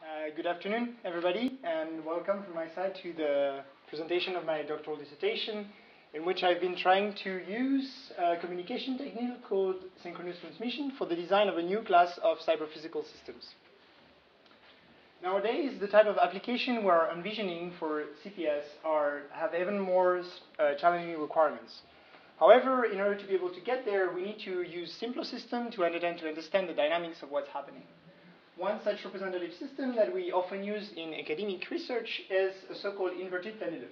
Uh, good afternoon, everybody, and welcome from my side to the presentation of my doctoral dissertation, in which I've been trying to use a communication technique called synchronous transmission for the design of a new class of cyber-physical systems. Nowadays, the type of application we're envisioning for CPS are, have even more uh, challenging requirements. However, in order to be able to get there, we need to use simpler systems to understand, to understand the dynamics of what's happening. One such representative system that we often use in academic research is a so-called inverted pendulum.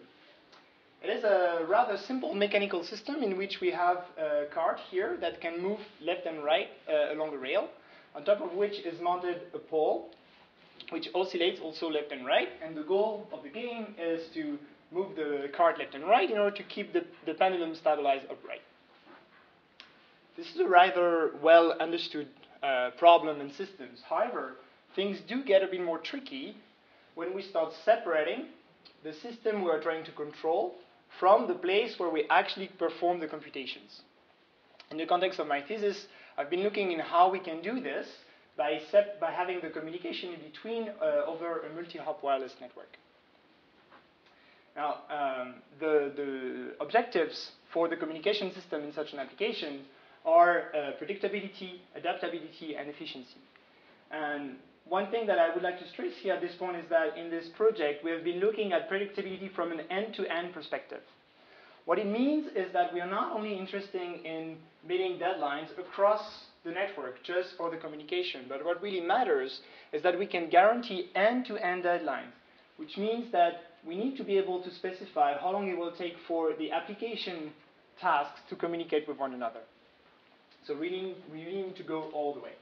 It is a rather simple mechanical system in which we have a cart here that can move left and right uh, along a rail, on top of which is mounted a pole which oscillates also left and right. And the goal of the game is to move the cart left and right in order to keep the, the pendulum stabilized upright. This is a rather well understood uh, problem and systems. However, things do get a bit more tricky when we start separating the system we are trying to control from the place where we actually perform the computations. In the context of my thesis, I've been looking in how we can do this by, by having the communication in between uh, over a multi-hop wireless network. Now, um, the, the, objectives for the communication system in such an application are uh, predictability, adaptability, and efficiency. And one thing that I would like to stress here at this point is that in this project, we have been looking at predictability from an end-to-end -end perspective. What it means is that we are not only interested in meeting deadlines across the network just for the communication. But what really matters is that we can guarantee end-to-end deadlines, which means that we need to be able to specify how long it will take for the application tasks to communicate with one another. So really, we really need to go all the way.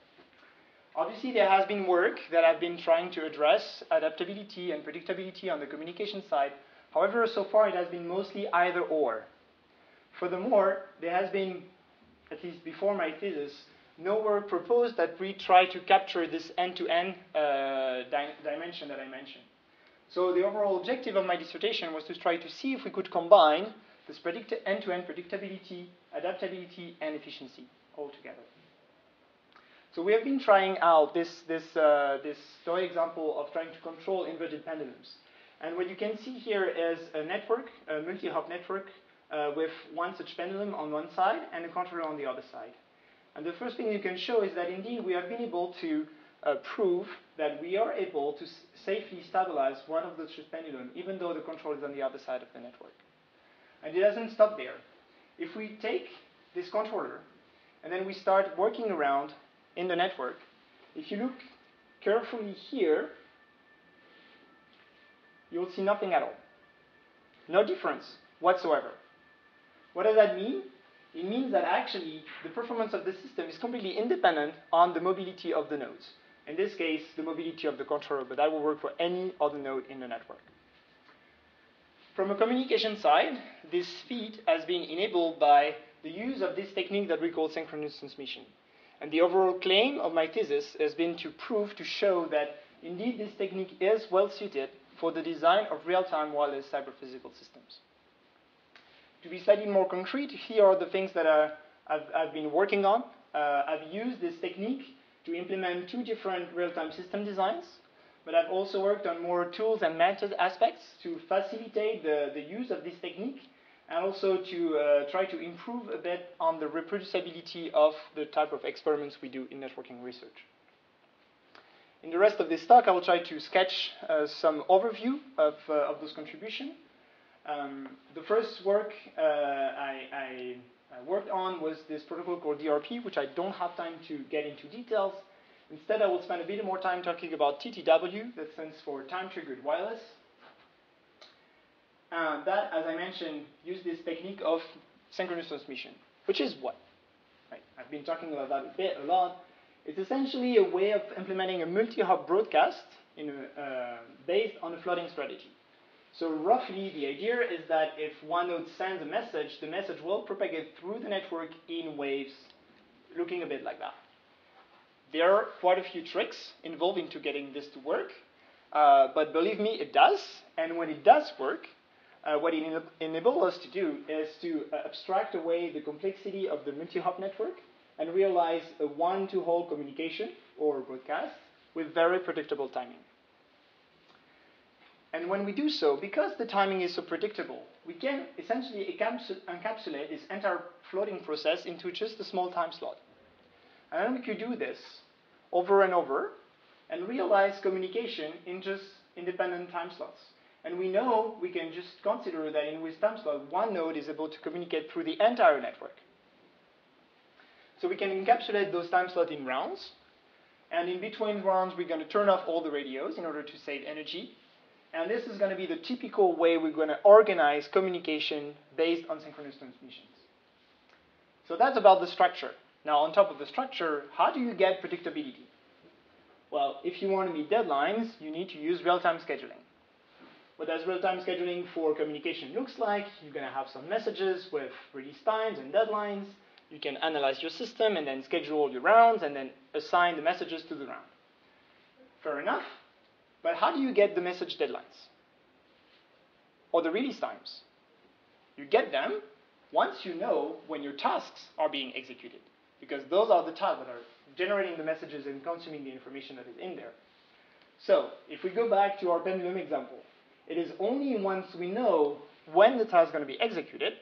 Obviously, there has been work that I've been trying to address adaptability and predictability on the communication side. However, so far it has been mostly either or. Furthermore, there has been, at least before my thesis, no work proposed that we try to capture this end-to-end uh, di dimension that I mentioned. So the overall objective of my dissertation was to try to see if we could combine this end-to-end -end predictability, adaptability, and efficiency all together. So we have been trying out this, this, uh, this story example of trying to control inverted pendulums. And what you can see here is a network, a multi-hop network, uh, with one such pendulum on one side and a controller on the other side. And the first thing you can show is that indeed we have been able to uh, prove that we are able to safely stabilize one of the pendulum, even though the control is on the other side of the network. And it doesn't stop there. If we take this controller and then we start working around in the network, if you look carefully here, you'll see nothing at all. No difference whatsoever. What does that mean? it means that actually the performance of the system is completely independent on the mobility of the nodes. In this case, the mobility of the controller, but that will work for any other node in the network. From a communication side, this speed has been enabled by the use of this technique that we call synchronous transmission. And the overall claim of my thesis has been to prove, to show that indeed this technique is well suited for the design of real-time wireless cyber-physical systems. To be slightly more concrete, here are the things that I've, I've, been working on. Uh, I've used this technique to implement two different real-time system designs, but I've also worked on more tools and method aspects to facilitate the, the use of this technique and also to uh, try to improve a bit on the reproducibility of the type of experiments we do in networking research. In the rest of this talk, I will try to sketch uh, some overview of, uh, of those contributions um, the first work uh, I, I, worked on was this protocol called DRP, which I don't have time to get into details. Instead, I will spend a bit more time talking about TTW, that stands for Time Triggered Wireless. Uh, that, as I mentioned, uses this technique of synchronous transmission, which is what? Right. I've been talking about that a bit, a lot. It's essentially a way of implementing a multi-hop broadcast a, uh, based on a flooding strategy. So roughly, the idea is that if one node sends a message, the message will propagate through the network in waves, looking a bit like that. There are quite a few tricks involved into getting this to work, uh, but believe me, it does. And when it does work, uh, what it enables us to do is to uh, abstract away the complexity of the multi-hop network and realize a one-to-hole communication or broadcast with very predictable timing. And when we do so, because the timing is so predictable, we can essentially encapsulate this entire flooding process into just a small time slot. And then we could do this over and over and realize communication in just independent time slots. And we know we can just consider that in with time slot, one node is able to communicate through the entire network. So we can encapsulate those time slots in rounds. And in between rounds, we're going to turn off all the radios in order to save energy. And this is going to be the typical way we're going to organize communication based on synchronous transmissions. So that's about the structure. Now, on top of the structure, how do you get predictability? Well, if you want to meet deadlines, you need to use real-time scheduling. What does real-time scheduling for communication looks like? You're going to have some messages with release times and deadlines. You can analyze your system and then schedule your rounds and then assign the messages to the round. Fair enough. But how do you get the message deadlines? Or the release times? You get them once you know when your tasks are being executed. Because those are the tasks that are generating the messages and consuming the information that is in there. So, if we go back to our pendulum example, it is only once we know when the task is going to be executed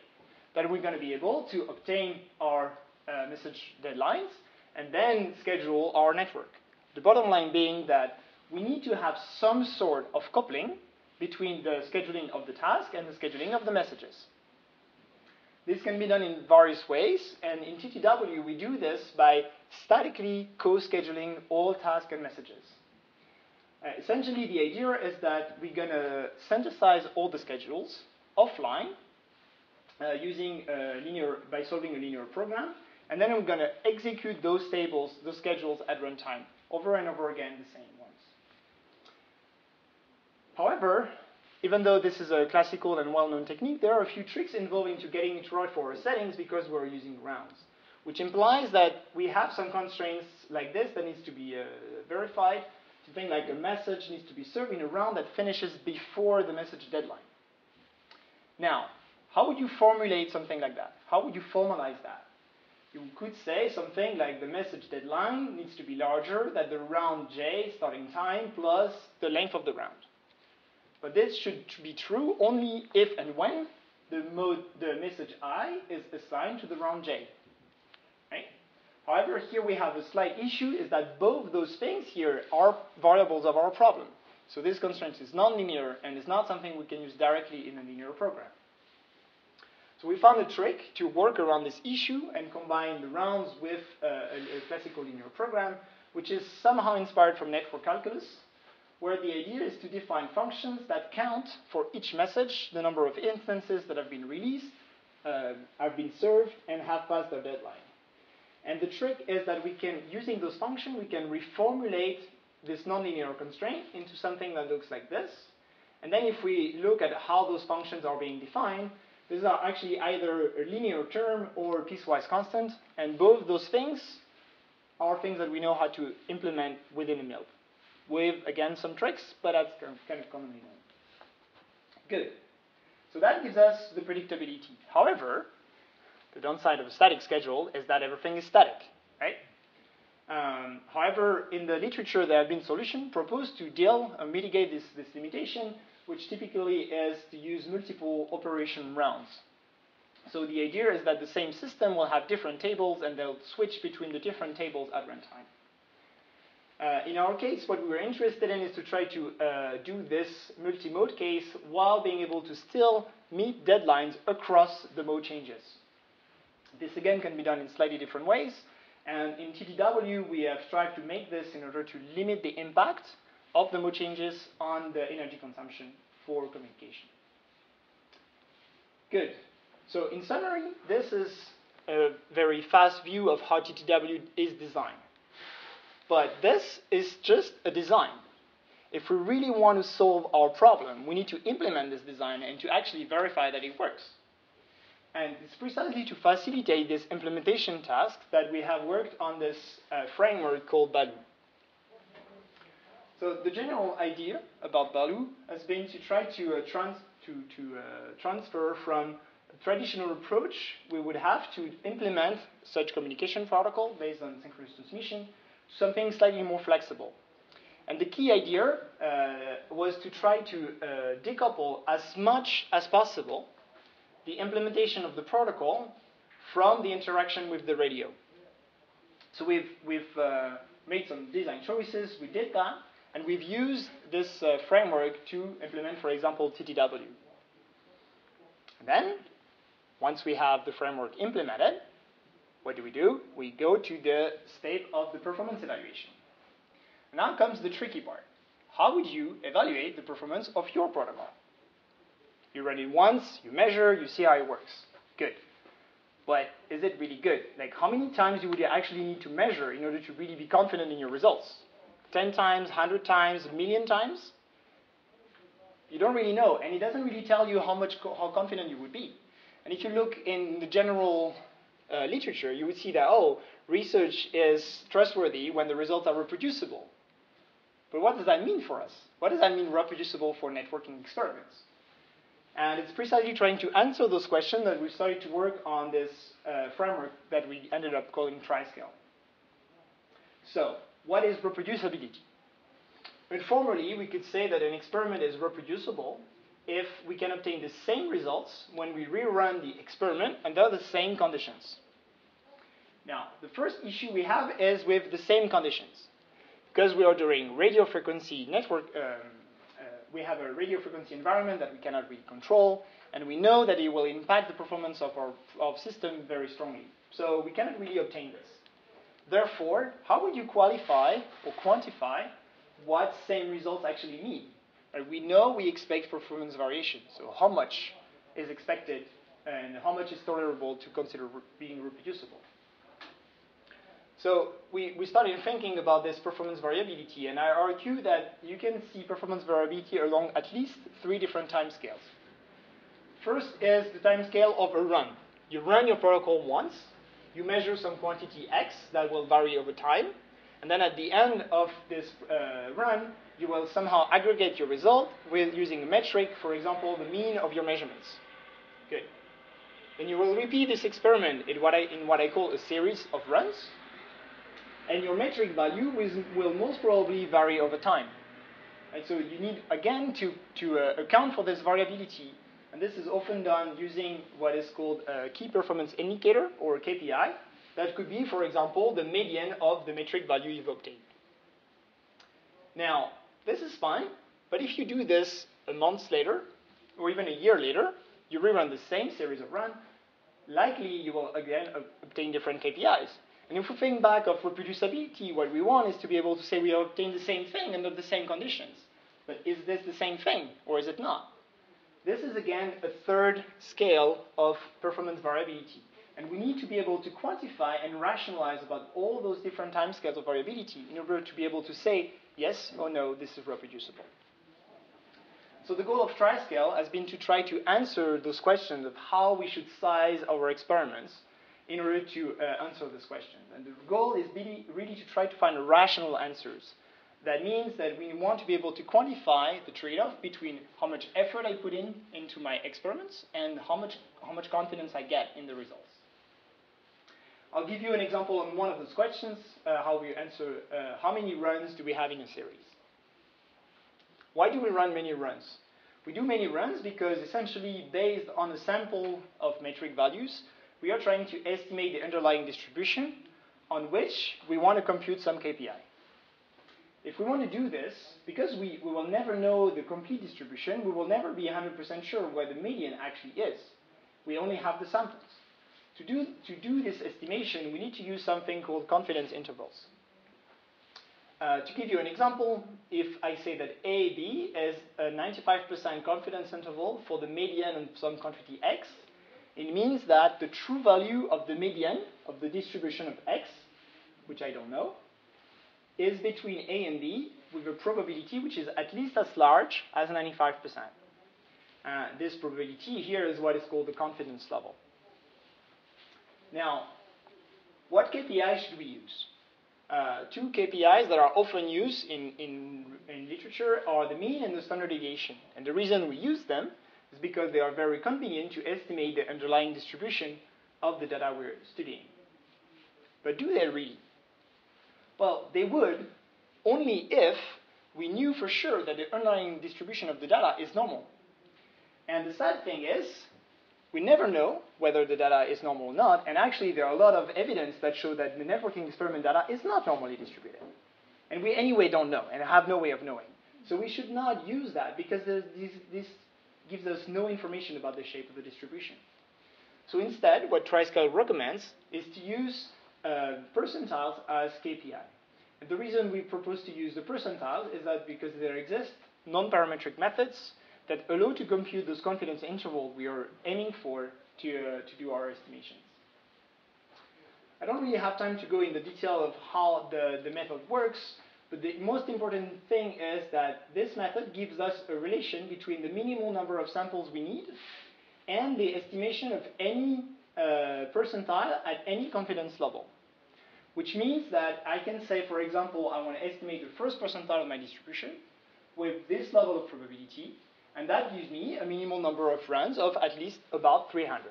that we're going to be able to obtain our uh, message deadlines and then schedule our network. The bottom line being that we need to have some sort of coupling between the scheduling of the task and the scheduling of the messages. This can be done in various ways, and in TTW we do this by statically co-scheduling all tasks and messages. Uh, essentially, the idea is that we're going to synthesize all the schedules offline uh, using linear by solving a linear program, and then we're going to execute those tables, those schedules at runtime over and over again, the same ones. However, even though this is a classical and well-known technique, there are a few tricks involved into getting it right for our settings because we're using rounds, which implies that we have some constraints like this that needs to be uh, verified. Something like a message needs to be served in a round that finishes before the message deadline. Now, how would you formulate something like that? How would you formalize that? You could say something like the message deadline needs to be larger than the round j starting time plus the length of the round. But this should be true only if and when the, mode, the message i is assigned to the round j. However, here we have a slight issue is that both those things here are variables of our problem. So this constraint is nonlinear and is not something we can use directly in a linear program. So we found a trick to work around this issue and combine the rounds with uh, a, a, classical linear program, which is somehow inspired from network calculus, where the idea is to define functions that count for each message the number of instances that have been released, uh, have been served, and have passed their deadline. And the trick is that we can, using those functions, we can reformulate this nonlinear constraint into something that looks like this. And then if we look at how those functions are being defined, these are actually either a linear term or piecewise constant, and both those things are things that we know how to implement within a MILP. With, again, some tricks, but that's kind of commonly known. Good. So that gives us the predictability. However, the downside of a static schedule is that everything is static, right? Um, however, in the literature, there have been solutions proposed to deal and mitigate this, this limitation which typically is to use multiple operation rounds. So the idea is that the same system will have different tables and they'll switch between the different tables at runtime. Uh, in our case, what we were interested in is to try to uh, do this multi-mode case while being able to still meet deadlines across the mode changes. This again can be done in slightly different ways. And in TTW, we have tried to make this in order to limit the impact of the mode changes on the energy consumption for communication. Good. So in summary, this is a very fast view of how TTW is designed. But this is just a design. If we really want to solve our problem, we need to implement this design and to actually verify that it works. And it's precisely to facilitate this implementation task that we have worked on this uh, framework called Baloo. So the general idea about Baloo has been to try to, uh, trans to, to uh, transfer from a traditional approach we would have to implement such communication protocol based on synchronous transmission to something slightly more flexible. And the key idea uh, was to try to uh, decouple as much as possible the implementation of the protocol from the interaction with the radio. So we've, we've uh, made some design choices, we did that, and we've used this uh, framework to implement, for example, TTW. Then, once we have the framework implemented, what do we do? We go to the state of the performance evaluation. Now comes the tricky part. How would you evaluate the performance of your protocol? You run it once, you measure, you see how it works. Good. But is it really good? Like, how many times you actually need to measure in order to really be confident in your results? 10 times, 100 times, a million times? You don't really know, and it doesn't really tell you how much how confident you would be. And if you look in the general uh, literature, you would see that oh, research is trustworthy when the results are reproducible. But what does that mean for us? What does that mean reproducible for networking experiments? And it's precisely trying to answer those questions that we started to work on this uh, framework that we ended up calling TriScale. So, what is reproducibility? Informally, we could say that an experiment is reproducible if we can obtain the same results when we rerun the experiment under the same conditions. Now, the first issue we have is with the same conditions. Because we are doing radio frequency network, um, we have a radio frequency environment that we cannot really control, and we know that it will impact the performance of our of system very strongly. So we cannot really obtain this. Therefore, how would you qualify or quantify what same results actually mean? Right? We know we expect performance variation, so how much is expected and how much is tolerable to consider being reproducible? So we, we started thinking about this performance variability, and I argue that you can see performance variability along at least three different time scales. First is the time scale of a run. You run your protocol once, you measure some quantity x that will vary over time, and then at the end of this uh, run, you will somehow aggregate your result with using a metric, for example, the mean of your measurements. Good. Then you will repeat this experiment in what I, in what I call a series of runs, and your metric value will most probably vary over time. And so you need, again, to, to uh, account for this variability, and this is often done using what is called a key performance indicator, or KPI. That could be, for example, the median of the metric value you've obtained. Now, this is fine, but if you do this a month later, or even a year later, you rerun the same series of runs, likely you will again obtain different KPIs. And if we think back of reproducibility, what we want is to be able to say we obtain the same thing under the same conditions. But is this the same thing, or is it not? This is again a third scale of performance variability. And we need to be able to quantify and rationalize about all those different time scales of variability in order to be able to say, yes or no, this is reproducible. So the goal of TriScale has been to try to answer those questions of how we should size our experiments in order to uh, answer this question. And the goal is really, really to try to find rational answers. That means that we want to be able to quantify the trade-off between how much effort I put in into my experiments and how much, how much confidence I get in the results. I'll give you an example on one of those questions, uh, how we answer uh, how many runs do we have in a series. Why do we run many runs? We do many runs because essentially based on a sample of metric values, we are trying to estimate the underlying distribution on which we want to compute some KPI. If we want to do this, because we, we will never know the complete distribution, we will never be 100% sure where the median actually is. We only have the samples. To do, to do this estimation, we need to use something called confidence intervals. Uh, to give you an example, if I say that AB is a 95% confidence interval for the median on some quantity x, it means that the true value of the median of the distribution of x, which I don't know, is between A and B with a probability which is at least as large as 95%. Uh, this probability here is what is called the confidence level. Now, what KPI should we use? Uh, two KPIs that are often used in, in, in literature are the mean and the standard deviation. And the reason we use them is because they are very convenient to estimate the underlying distribution of the data we're studying. But do they really? Well, they would only if we knew for sure that the underlying distribution of the data is normal. And the sad thing is, we never know whether the data is normal or not, and actually there are a lot of evidence that show that the networking experiment data is not normally distributed. And we anyway don't know, and have no way of knowing. So we should not use that, because this, this gives us no information about the shape of the distribution. So instead, what TriScale recommends is to use uh, percentiles as KPI. And the reason we propose to use the percentiles is that because there exist non-parametric methods that allow to compute those confidence interval we are aiming for to, uh, to do our estimations. I don't really have time to go in the detail of how the, the method works, but the most important thing is that this method gives us a relation between the minimal number of samples we need and the estimation of any uh, percentile at any confidence level. Which means that I can say, for example, I want to estimate the first percentile of my distribution with this level of probability, and that gives me a minimal number of runs of at least about 300.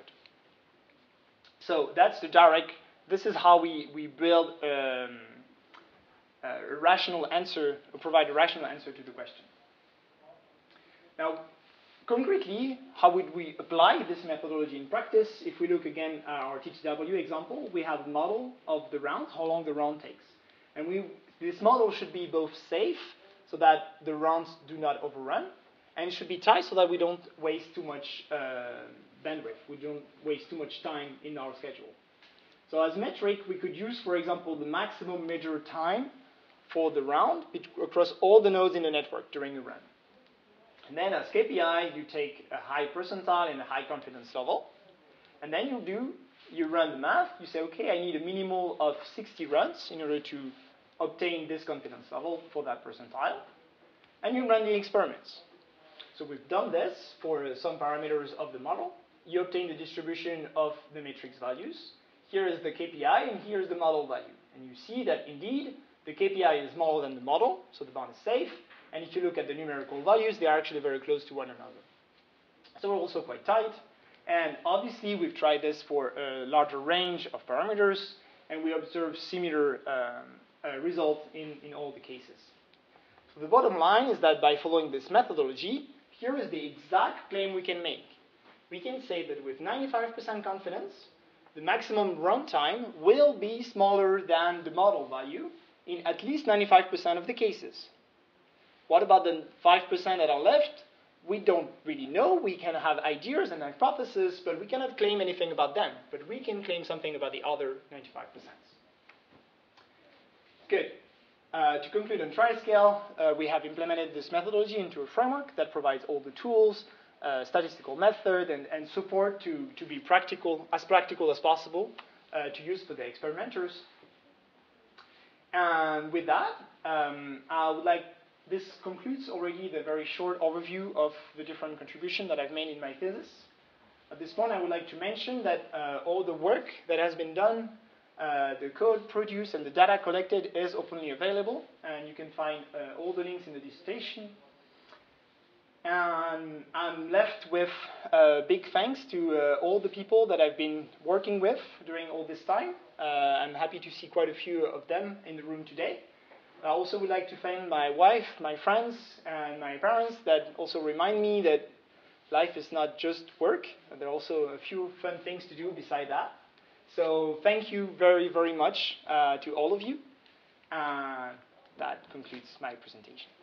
So that's the direct, this is how we, we build um, a rational answer, or provide a rational answer to the question. Now, concretely, how would we apply this methodology in practice? If we look again at our TTW example, we have a model of the round, how long the round takes. And we, this model should be both safe, so that the rounds do not overrun, and it should be tight so that we don't waste too much uh, bandwidth. We don't waste too much time in our schedule. So as metric, we could use, for example, the maximum measured time for the round across all the nodes in the network during a run. And then as KPI, you take a high percentile and a high confidence level. And then you do, you run the math. You say, okay, I need a minimal of 60 runs in order to obtain this confidence level for that percentile. And you run the experiments. So we've done this for uh, some parameters of the model. You obtain the distribution of the metric values. Here is the KPI, and here is the model value. And you see that indeed, the KPI is smaller than the model, so the bound is safe. And if you look at the numerical values, they are actually very close to one another. So we're also quite tight. And obviously, we've tried this for a larger range of parameters, and we observe similar um, uh, results in, in all the cases. So the bottom line is that by following this methodology, here is the exact claim we can make. We can say that with 95% confidence, the maximum runtime will be smaller than the model value in at least 95% of the cases. What about the 5% that are left? We don't really know. We can have ideas and hypotheses, but we cannot claim anything about them. But we can claim something about the other 95%. Good. Uh, to conclude on TriScale, uh, we have implemented this methodology into a framework that provides all the tools, uh, statistical method, and, and, support to, to be practical, as practical as possible uh, to use for the experimenters. And with that, um, I would like, this concludes already the very short overview of the different contributions that I've made in my thesis. At this point, I would like to mention that uh, all the work that has been done uh, the code produced and the data collected is openly available, and you can find uh, all the links in the dissertation. And I'm left with uh, big thanks to uh, all the people that I've been working with during all this time. Uh, I'm happy to see quite a few of them in the room today. I also would like to thank my wife, my friends, and my parents that also remind me that life is not just work. There are also a few fun things to do beside that. So thank you very, very much uh, to all of you. That concludes my presentation.